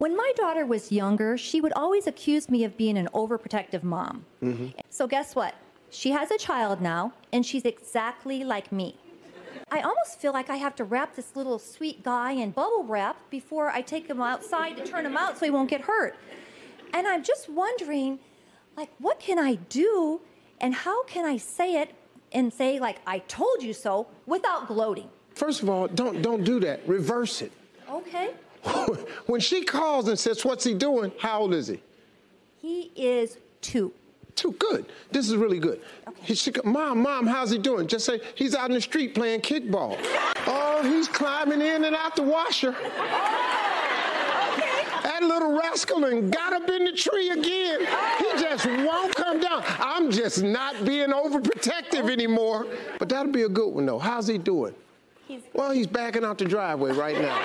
When my daughter was younger, she would always accuse me of being an overprotective mom. Mm-hmm. So, guess what? She has a child now, and she's exactly like me. I almost feel like I have to wrap this little sweet guy in bubble wrap before I take him outside to turn him out so he won't get hurt. And I'm just wondering, like, what can I do and how can I say it and say, like, I told you so without gloating? First of all, don't don't do that. Reverse it. Okay. when she calls and says, "What's he doing?" How old is he? He is two. Too good. This is really good. He should go, Mom, Mom, how's he doing? Just say he's out in the street playing kickball. oh, he's climbing in and out the washer. That little rascal and got up in the tree again. He just won't come down. I'm just not being overprotective anymore. But that'll be a good one though. How's he doing? He's Well, he's backing out the driveway right now.